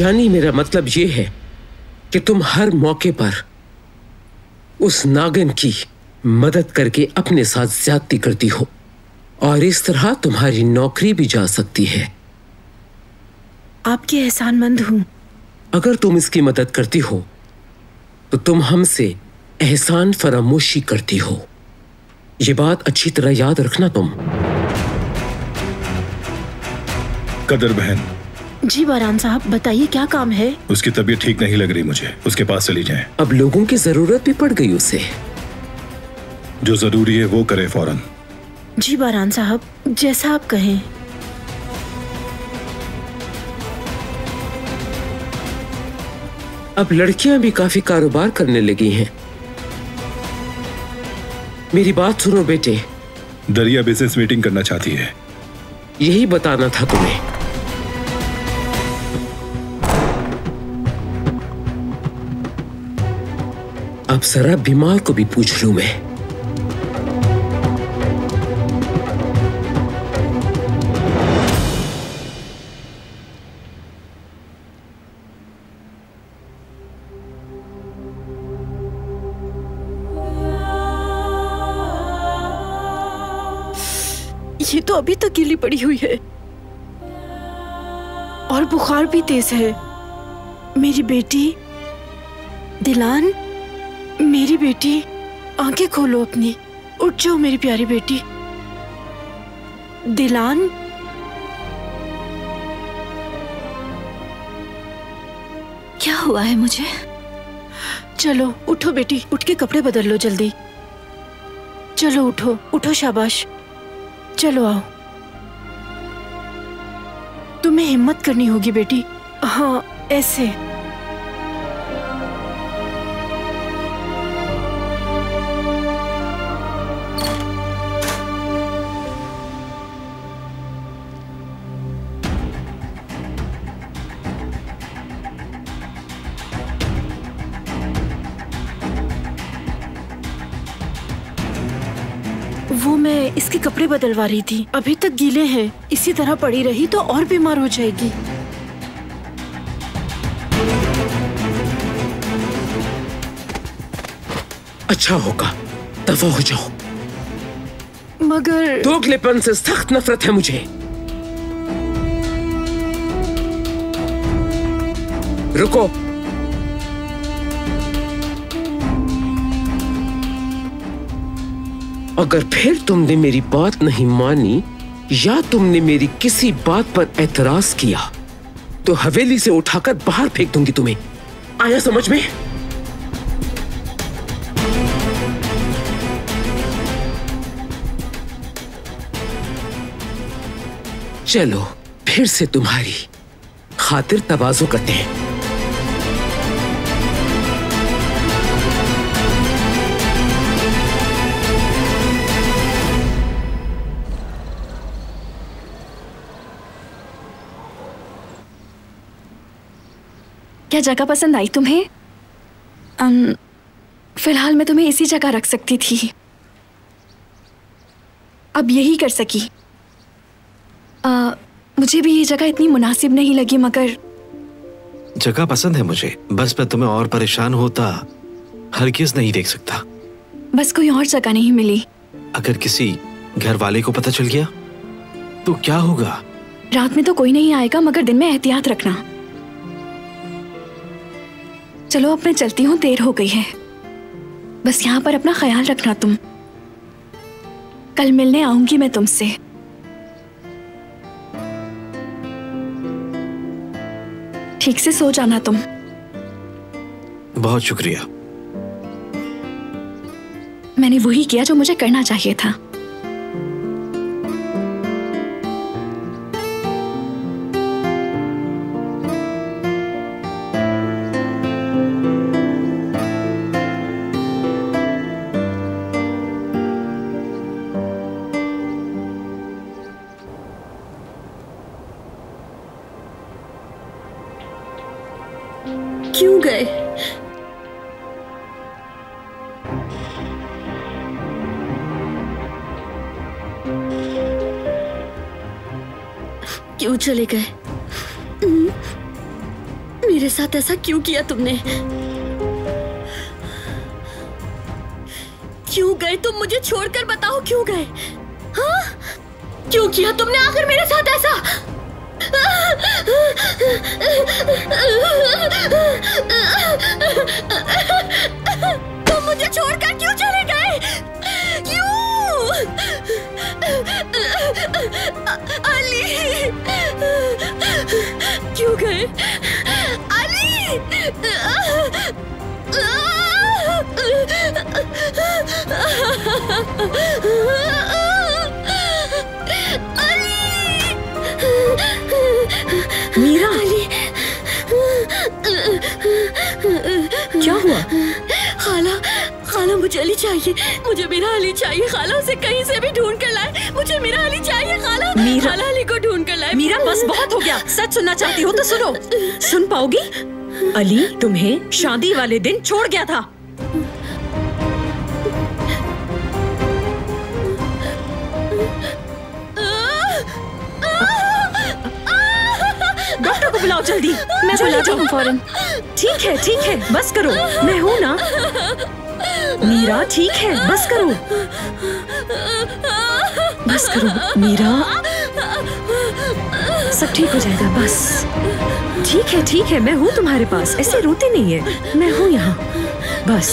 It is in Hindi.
यानी मेरा मतलब ये है कि तुम हर मौके पर उस नागिन की मदद करके अपने साथ ज्यादती करती हो और इस तरह तुम्हारी नौकरी भी जा सकती है। आपकी एहसानमंद हूँ। अगर तुम इसकी मदद करती हो तो तुम हमसे एहसान फरामोशी करती हो। ये बात अच्छी तरह याद रखना तुम। कदर बहन जी बारान साहब बताइए क्या काम है? उसकी तबीयत ठीक नहीं लग रही मुझे। उसके पास चली जाए। अब लोगों की ज़रूरत भी पड़ गई उसे। जो ज़रूरी है वो करे फ़ौरन। जी बारान साहब जैसा आप कहें। अब लड़कियाँ भी काफ़ी कारोबार करने लगी हैं। मेरी बात सुनो बेटे। दरिया बिज़नेस मीटिंग करना चाहती है। यही बताना था तुम्हें। अब बीमार को भी पूछ लू मैं। ये तो अभी तक गिली पड़ी हुई है। और बुखार भी तेज है। मेरी बेटी, दिलान? मेरी बेटी आँखें खोलो अपनी उठ जाओ मेरी प्यारी बेटी। दिलान? क्या हुआ है मुझे? चलो उठो बेटी उठ के कपड़े बदल लो जल्दी। चलो उठो उठो शाबाश। चलो आओ। तुम्हें हिम्मत करनी होगी बेटी। हाँ ऐसे। इसके कपड़े बदलवा रही थी। अभी तक गीले हैं। इसी तरह पड़ी रही तो और बीमार हो जाएगी। अच्छा होगा। दफ़ा हो जाओ। मगर दोगलेपन से सख्त नफरत है मुझे। रुको। अगर फिर तुमने मेरी बात नहीं मानी, या तुमने मेरी किसी बात पर एतराज़ किया तो हवेली से उठाकर बाहर फेंक दूँगी तुम्हें। आया समझ में? चलो, फिर से तुम्हारी खातिर तवाजो करते हैं। क्या जगह पसंद आई तुम्हें? अम, फ़िलहाल मैं तुम्हें इसी जगह रख सकती थी। अब यही कर सकी। आ, मुझे भी ये जगह इतनी मुनासिब नहीं लगी मगर जगह पसंद है मुझे। बस मैं तुम्हें और परेशान होता हर किस नहीं देख सकता। बस कोई और जगह नहीं मिली। अगर किसी घर वाले को पता चल गया तो क्या होगा? रात में तो कोई नहीं आएगा मगर दिन में एहतियात रखना। चलो अब मैं चलती हूँ देर हो गई है। बस यहाँ पर अपना ख्याल रखना तुम। कल मिलने आऊँगी मैं तुमसे। ठीक से सो जाना तुम। बहुत शुक्रिया। मैंने वही किया जो मुझे करना चाहिए था। क्यों गए? क्यों चले गए? मेरे साथ ऐसा क्यों किया तुमने? क्यों गए? तुम मुझे छोड़कर बताओ क्यों गए? हाँ? क्यों किया तुमने आखिर मेरे साथ ऐसा? क्या हुआ? खाला खाला मुझे अली चाहिए। मुझे मेरा अली चाहिए। खाला उसे कहीं से भी ढूंढ कर लाए। मुझे मेरा अली चाहिए खाला। मीरा- खाला अली को ढूंढ कर लाए। मीरा बस बहुत हो गया। सच सुनना चाहती हो तो सुनो। सुन पाओगी? अली तुम्हें शादी वाले दिन छोड़ गया था। को बुलाओ जल्दी। मैं बुलाती हूँ फ़ौरन। ठीक है ठीक है बस करो। मैं हूँ ना। मीरा ठीक है बस करो। बस करो मीरा। सब ठीक हो जाएगा बस। ठीक है ठीक है मैं हूँ तुम्हारे पास। ऐसे रोते नहीं है। मैं हूँ यहाँ। बस।